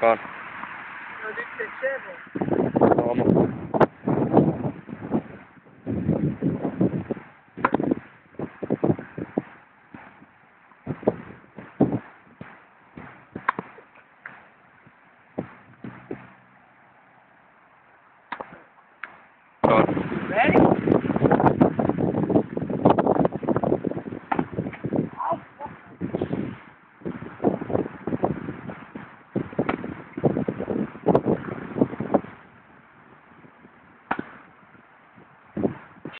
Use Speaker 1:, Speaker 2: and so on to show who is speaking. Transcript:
Speaker 1: phone.
Speaker 2: No, this Go on.